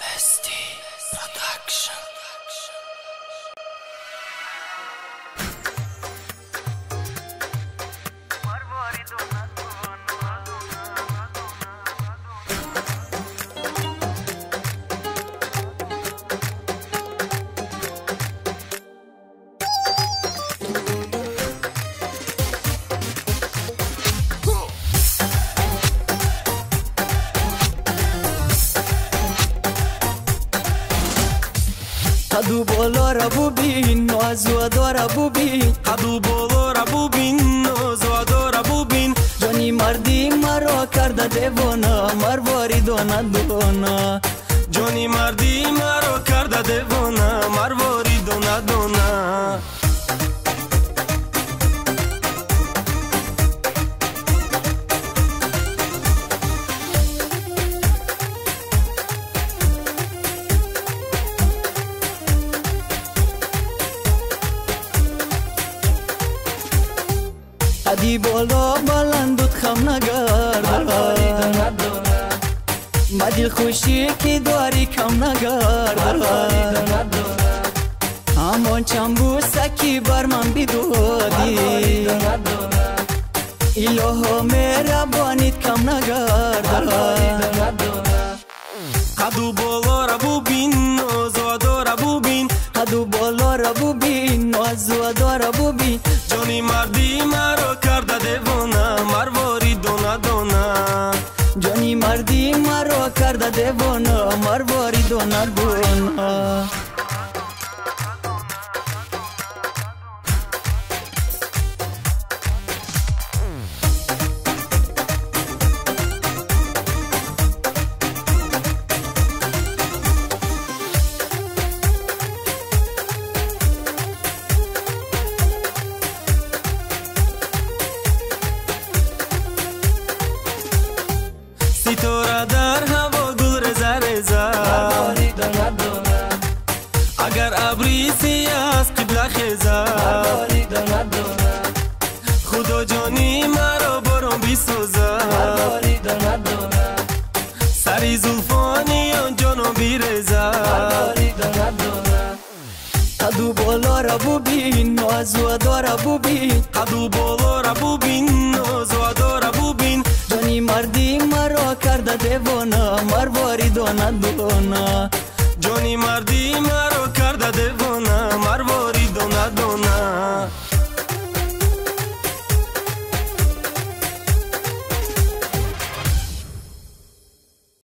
SD Production Radu bolora bubino, azul adora bubin. Radu bolora bubino, azul adora bubin. Johnny Mardi maro karda devona, mar voridona dona. Johnny Mardi maro carda devona. حدی بالا بلند خم نگردد با خوشی که داری کم نگردد همان چند بوسکی بر من بدودی الهو مهربانیت کم نگردد ҳаду болора бубин нозуадора бубин. Ҷони марди маро карда девона марвори дона дона. Ҷони марди маро карда девона марвори дона дона ستاره در هوا گل رزه رزه اگر ابری از قبله خیزه خدا جانی مرا برام بیسوزه سری زلفانی آن جانم بیرزه قدو بالا را ببین نازو دارا ببین قدو بالا را ببین карда девона марвори дона дона. Ҷони марди маро